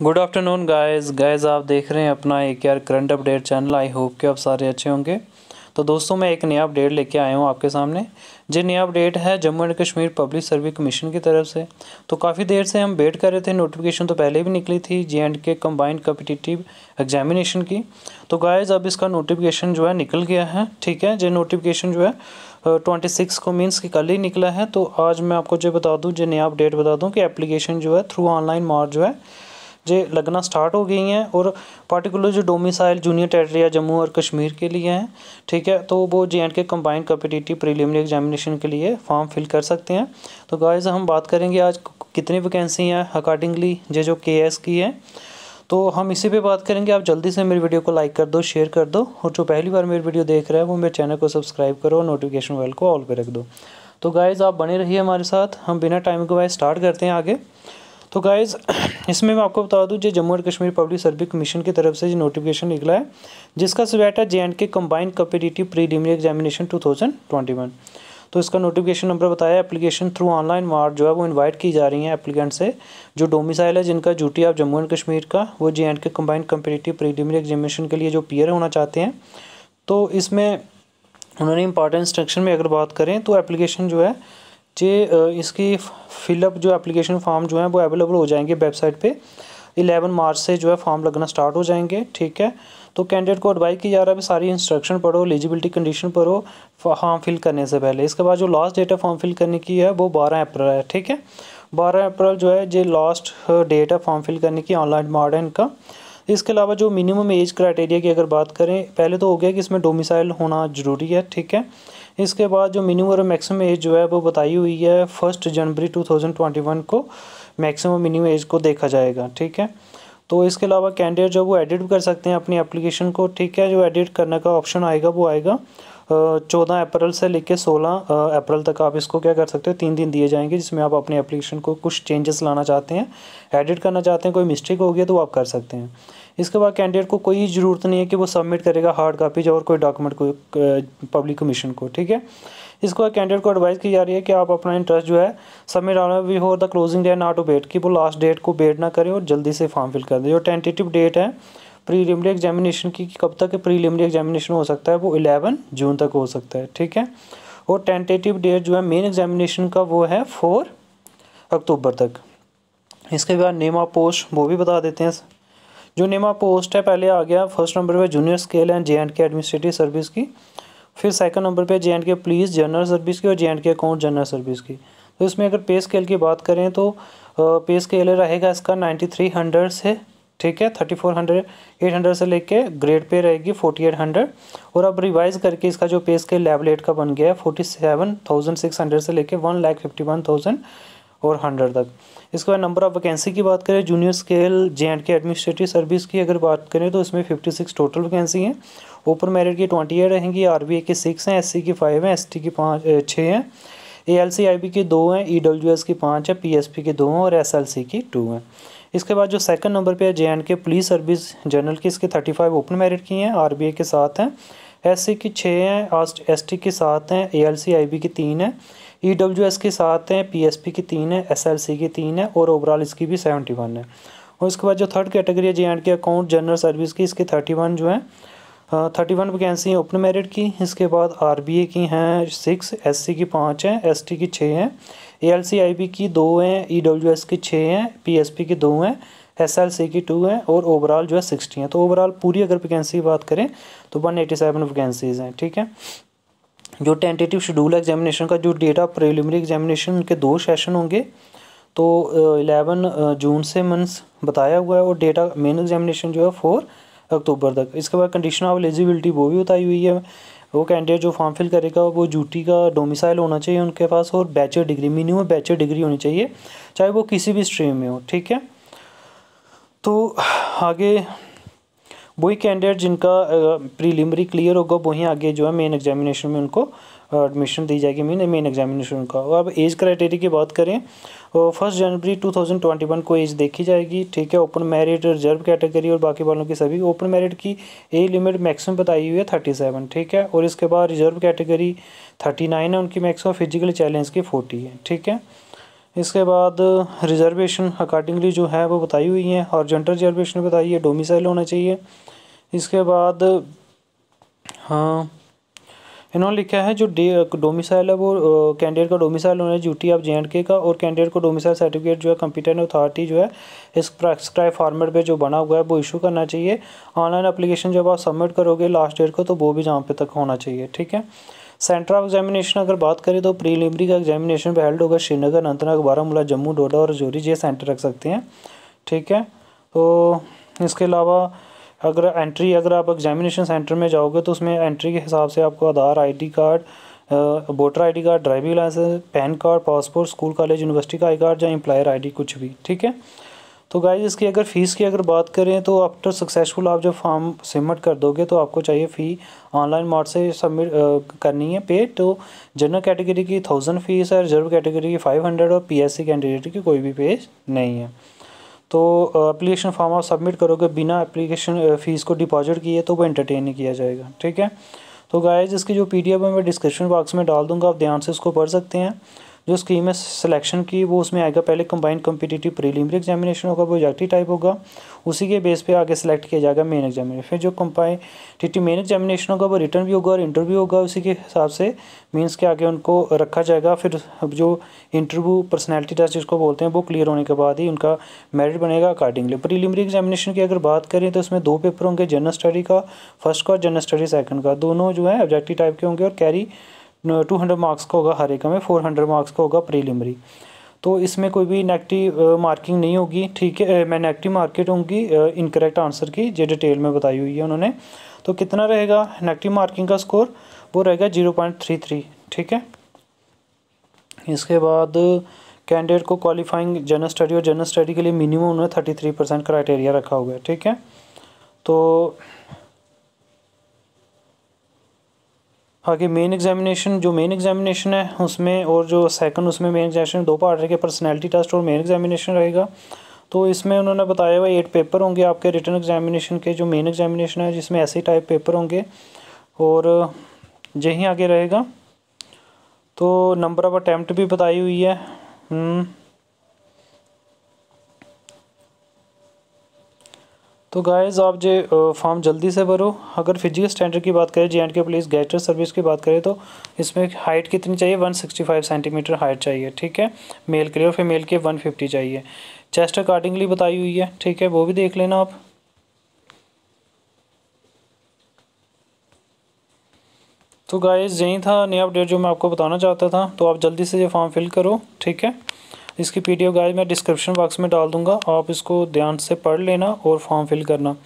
Good afternoon guys guys आप देख रहे हैं अपना एक यार current update channel I hope कि आप सारे अच्छे होंगे। तो दोस्तों, मैं एक नया अपडेट लेके आया हूँ आपके सामने। जो नया अपडेट है Jammu and Kashmir public service commission की तरफ़ से। तो काफ़ी देर से हम वेट कर रहे थे। नोटिफिकेशन तो पहले भी निकली थी J and K combined competitive examination की। तो गाइज़ अब इसका नोटिफिकेशन जो है निकल गया है। ठीक है? जो नोटिफिकेशन जो है ट्वेंटी सिक्स को मीन्स कि कल ही निकला है। तो आज मैं आपको जो बता दूँ, जो नया अपडेट बता दूँ कि एप्लीकेशन जो है थ्रू ऑनलाइन मार्च जो है जो लगना स्टार्ट हो गई हैं और पार्टिकुलर जो डोमिसाइल जूनियर टेरिटरी जम्मू और कश्मीर के लिए हैं, ठीक है? तो वो J and K combined competitive preliminary examination के लिए फॉर्म फिल कर सकते हैं। तो गाइज़ हम बात करेंगे आज कितनी वैकेंसी हैं अकॉर्डिंगली जो जो के एस की है। तो हम इसी पे बात करेंगे। आप जल्दी से मेरी वीडियो को लाइक कर दो शेयर कर दो और जो पहली बार मेरी वीडियो देख रहे हैं, वो मेरे चैनल को सब्सक्राइब करो और नोटिफिकेशन वेल को ऑल पे रख दो। तो गाइज़ आप बने रहिए हमारे साथ। हम बिना टाइम के बाद स्टार्ट करते हैं आगे। तो गाइज़ इसमें मैं आपको बता दूँ, जो Jammu and Kashmir public service commission की तरफ़ से जो नोटिफिकेशन निकला है, जिसका सब्जेक्ट है J and K combined competitive preliminary examination 2021 तो इसका नोटिफिकेशन नंबर बताया एप्लीकेशन थ्रू ऑनलाइन मार्ट जो है वो इनवाइट की जा रही है एप्लीकेंट से, जो डोमिसाइल है, जिनका duty of Jammu and Kashmir का, वो J and K combined competitive preliminary examination के लिए जो पीयर होना चाहते हैं। तो इसमें उन्होंने इंपॉर्टेंट इंस्ट्रक्शन में अगर बात करें तो एप्लीकेशन जो है जे इसकी फिलअप जो एप्लीकेशन फॉर्म जो है वो अवेलेबल हो जाएँगे वेबसाइट पे। 11 मार्च से जो है फॉर्म लगना स्टार्ट हो जाएँगे, ठीक है? तो कैंडिडेट को एडवाइज की जा रहा है सारी इंस्ट्रक्शन पढ़ो एलिजिबिलिटी कंडीशन पढ़ो फॉर्म फिल करने से पहले। इसके बाद जो लास्ट डेट है फॉर्म फिल करने की है, वो बारह अप्रैल है, ठीक है? बारह अप्रैल जो है, जो लास्ट डेट है फॉर्म फिल करने की ऑनलाइन मॉडर्न का। इसके अलावा जो मिनिमम एज क्राइटेरिया की अगर बात करें, पहले तो हो गया कि इसमें डोमिसाइल होना ज़रूरी है, ठीक है? इसके बाद जो मिनिमम और मैक्सिमम एज जो है, वो बताई हुई है फ़र्स्ट जनवरी 2021 को मैक्सिमम मिनिमम एज को देखा जाएगा, ठीक है? तो इसके अलावा कैंडिडेट जो वो एडिट कर सकते हैं अपनी एप्लीकेशन को, ठीक है? जो एडिट करने का ऑप्शन आएगा, वो आएगा चौदह अप्रैल से लेकर सोलह अप्रैल तक आप इसको क्या कर सकते हो, तीन दिन दिए जाएँगे, जिसमें आप अपनी एप्लीकेशन को कुछ चेंजेस लाना चाहते हैं एडिट करना चाहते हैं, कोई मिस्टेक हो गया तो आप कर सकते हैं। इसके बाद कैंडिडेट को कोई ज़रूरत नहीं है कि वो सबमिट करेगा हार्ड कापीज और कोई डॉक्यूमेंट को पब्लिक कमीशन को, ठीक है? इसके कैंडिडेट को एडवाइस की जा रही है कि आप अपना इंटरेस्ट जो है सबमिट आना हो the closing day not to wait कि वो लास्ट डेट को वेट ना करें और जल्दी से फॉर्म फिल कर दें। जो टेंटेटिव डेट है प्रीलिमिनरी एग्जामिनेशन की कब तक प्रीलिमिनरी एग्जामिनेशन हो सकता है, वो इलेवन जून तक हो सकता है, ठीक है? और टेंटेटिव डेट जो है मेन एग्जामिनेशन का वो है फोर अक्टूबर तक। इसके बाद नेम ऑफ़ पोस्ट वो भी बता देते हैं। जो नेमा पोस्ट है, पहले आ गया फ़र्स्ट नंबर पे junior scale and J and K administrative service की। फिर सेकंड नंबर पे J and K police general service की और J and K account general service की। तो इसमें अगर पे स्केल की बात करें तो पे स्केल रहेगा इसका नाइन्टी थ्री हंड्रेड से, ठीक है? Thirty four hundred eight hundred से लेके ग्रेड पे रहेगी फोर्टी एट हंड्रेड और अब रिवाइज करके इसका जो पे स्केल लेवल एट का बन गया है forty seven thousand six hundred से लेके one lakh fifty one thousand और हंड्रेड तक। इसके बाद नंबर ऑफ़ वैकेंसी की बात करें junior scale J and K administrative service की अगर बात करें तो इसमें फिफ्टी सिक्स टोटल वैकेंसी हैं। ओपन मेरिट की ट्वेंटी एट रहेंगी आर बी ए की सिक्स हैं एस सी की फाइव हैं एस टी की पाँच छः हैं। A L C I B की दो हैं ई डब्ल्यू एस की पाँच है पी एस पी की दो हैं और एस एल सी की टू हैं। इसके बाद जो सेकंड नंबर पे है J and K police service general की, इसके थर्टी फाइव ओपन मेरिट की हैं आर बी ए के साथ हैं। एस सी की छः हैं एस टी के साथ हैं A L C I B की तीन है। ई डब्ल्यू एस के साथ हैं पी एस पी की तीन है एस एल सी की तीन है और ओवरऑल इसकी भी सेवेंटी वन है। और इसके बाद जो थर्ड कैटेगरी है J and K account general service की, इसकी थर्टी वन जो है thirty one vacancy open merit की, इसके बाद आर बी ए की हैं सिक्स एस सी की पाँच हैं एस टी की छः हैं A L C I B की दो हैं ई डब्ल्यू एस की छः हैं पी एस पी की दो हैं एस एल सी की टू हैं और ओवरऑल जो है सिक्सटी हैं। तो ओवरऑल पूरी अगर वैकेंसी की बात करें तो वन एटी सेवन वैकेंसीज़ हैं, ठीक है? जो टेंटेटिव शेड्यूल एग्जामिनेशन का, जो डेटा प्रिलिमिनरी एग्जामिनेशन उनके दो सेशन होंगे तो इलेवन जून से मंस बताया हुआ है और डेटा मेन एग्जामिनेशन जो है फोर अक्टूबर तक। इसके बाद कंडीशन ऑफ़ एलिजिबिलिटी वो भी बताई हुई है। वो कैंडिडेट जो फॉर्म फिल करेगा, वो ड्यूटी का डोमिसाइल होना चाहिए उनके पास और bachelor degree minimum bachelor degree होनी चाहिए, चाहे वो किसी भी स्ट्रीम में हो, ठीक है? तो आगे वही कैंडिडेट जिनका प्रीलिमिनरी क्लियर होगा, वहीं आगे जो है मेन एग्जामिनेशन में उनको एडमिशन दी जाएगी मेन मेन एग्जामिनेशन का अब एज क्राइटेरिया की बात करें फ़र्स्ट जनवरी 2021 को एज देखी जाएगी, ठीक है? ओपन मेरिट रिज़र्व कैटेगरी और बाकी वालों की सभी ओपन मेरिट की एज लिमिट मैक्सिमम बताई हुई है थर्टी सेवन ठीक है? और इसके बाद रिज़र्व कैटेगरी थर्टी नाइन है, उनकी मैक्सिमम फ़िज़िकल चैलेंज की फोर्टी है, ठीक है? इसके बाद रिजर्वेशन अकॉर्डिंगली जो है वो बताई हुई हैं और जेंडर रिजर्वेशन बताई है डोमिसाइल होना चाहिए। इसके बाद हाँ इन्होंने लिखा है जो डे डोमिसाइल है वो कैंडिडेट का डोमिसाइल होना है ड्यूटी ऑफ़ जे एंड के का, और कैंडिडेट को डोमिसाइल सर्टिफिकेट जो है कंप्यूटर अथॉरिटी जो है, इस प्रेस्क्राइब फॉर्मेट पे जो बना हुआ है, वो इशू करना चाहिए। ऑनलाइन अप्लीकेशन जब आप सबमिट करोगे लास्ट डेट को तो वो भी जहाँ पे तक होना चाहिए, ठीक है? सेंटर ऑफ़ एग्जामिनेशन अगर बात करें तो प्रीलिमरी का एग्जामिनेशन पे हेल्ड होगा श्रीनगर, अनंतनाग, बारामूला, जम्मू, डोडा और जोरी, ये सेंटर रख सकते हैं। ठीक है? तो इसके अलावा अगर एंट्री अगर आप एग्जामिनेशन सेंटर में जाओगे तो उसमें एंट्री के हिसाब से आपको Aadhaar ID card voter ID card driving licence PAN card passport school college university का आई कार्ड या एम्प्लॉयर आईडी कुछ भी। ठीक है? तो गाइज़ इसकी अगर फ़ीस की अगर बात करें तो आफ्टर सक्सेसफुल आप जब फॉर्म सबमिट कर दोगे तो आपको चाहिए फ़ी ऑनलाइन मार्ट से सबमिट करनी है पे तो जनरल कैटेगरी की थाउज़ेंड फ़ीस है रिज़र्व कैटेगरी की फाइव हंड्रेड और पी एस सी कैंडिडेट की कोई भी पेज नहीं है। तो एप्लीकेशन फॉर्म आप सबमिट करोगे, बिना एप्लीकेशन फ़ीस को डिपॉजिट किए तो वो एंटरटेन नहीं किया जाएगा, ठीक है? तो गाइज़ इसकी जो पी डी एफ़ है, मैं डिस्क्रिप्शन बॉक्स में डाल दूँगा, आप ध्यान से उसको पढ़ सकते हैं। जो स्कीम है सिलेक्शन की, वो उसमें आएगा। पहले कंबाइंड कम्पिटिटिव प्रीलिमिनरी एग्जामिनेशन होगा, वो ऑब्जेक्टिव टाइप होगा। उसी के बेस पे आगे सेलेक्ट किया जाएगा मेन एग्जामिनेशन फिर जो कंपाइटिटिव मेन एग्जामिनेशन होगा, वो रिटर्न भी होगा और इंटरव्यू होगा। उसी के हिसाब से मीन्स के आगे उनको रखा जाएगा। फिर जो इंटरव्यू पर्सनैलिटी टेस्ट जिसको बोलते हैं, वो क्लियर होने के बाद ही उनका मेरिट बनेगा अकॉर्डिंगली प्रीलिमिनरी एग्जामिनेशन की अगर बात करें तो उसमें दो पेपर होंगे जनरल स्टडी का फ़र्स्ट का और जनरल स्टडी सेकंड का। दोनों जो है ऑब्जेक्टिव टाइप के होंगे और कैरी टू हंड्रेड मार्क्स का होगा हर एक में फोर हंड्रेड मार्क्स का होगा प्रीलिमरी तो इसमें कोई भी नेगेटिव मार्किंग नहीं होगी, ठीक है? मैं नेगेटिव मार्केट होंगी इनकरेक्ट आंसर की, जो डिटेल में बताई हुई है उन्होंने। तो कितना रहेगा? नेगेटिव मार्किंग का स्कोर वो रहेगा ज़ीरो पॉइंट थ्री थ्री ठीक है? इसके बाद कैंडिडेट को क्वालिफाइंग जनरल स्टडी और जनरल स्टडी के लिए मिनिमम उन्होंने थर्टी थ्री परसेंट क्राइटेरिया रखा हुआ है, ठीक है? तो आगे मेन एग्जामिनेशन जो मेन एग्जामिनेशन है, उसमें और जो सेकंड उसमें मेन एग्जामिनेशन दो पार्ट रहेगा पर्सनैलिटी टेस्ट और मेन एग्जामिनेशन रहेगा। तो इसमें उन्होंने बताया हुआ एट पेपर होंगे आपके रिटर्न एग्जामिनेशन के, जो मेन एग्जामिनेशन है, जिसमें ऐसे टाइप पेपर होंगे। और, यहीं आगे रहेगा। तो नंबर ऑफ़ अटैम्प्ट भी बताई हुई है। तो गाइस आप जो फॉर्म जल्दी से भरो। अगर फ़िज़िकल स्टैंडर्ड की बात करें जे एंड के पुलिस गैटर सर्विस की बात करें तो इसमें हाइट कितनी चाहिए? 165 सेंटीमीटर हाइट चाहिए, ठीक है? मेल के लिए और फीमेल के 150 चाहिए। चेस्ट अकॉर्डिंगली बताई हुई है, ठीक है? वो भी देख लेना आप। तो गाइस यही था नया अपडेट जो मैं आपको बताना चाहता था। तो आप जल्दी से ये फॉर्म फिल करो, ठीक है? इसकी पी गाइज़ मैं डिस्क्रिप्शन बॉक्स में डाल दूँगा। आप इसको ध्यान से पढ़ लेना और फॉर्म फिल करना।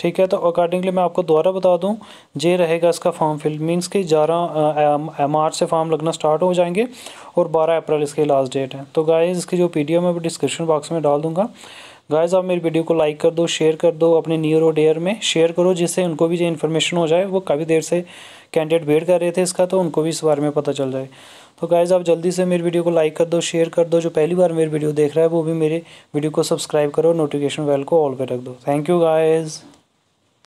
ठीक है तो अकॉर्डिंगली मैं आपको दोबारा बता दूँ जे रहेगा इसका फॉर्म फिल मींस कि ग्यारह मार्च से फॉर्म लगना स्टार्ट हो जाएँगे और बारह अप्रैल इसकी लास्ट डेट है। तो गाइज़ इसकी जो पी डी मैं डिस्क्रिप्शन बॉक्स में डाल दूँगा। गाइज़ आप मेरी वीडियो को लाइक कर दो शेयर कर दो अपने नियर और डेयर में। शेयर करो जिससे उनको भी जो इन्फॉर्मेशन हो जाए, वो काफ़ी देर से कैंडिडेट वेट कर रहे थे इसका तो उनको भी इस बारे में पता चल जाए। तो गाइज़ आप जल्दी से मेरी वीडियो को लाइक कर दो शेयर कर दो। जो पहली बार मेरी वीडियो देख रहा है, वो भी मेरे वीडियो को सब्सक्राइब करो नोटिफिकेशन बेल को ऑल पे रख दो। Thank you guys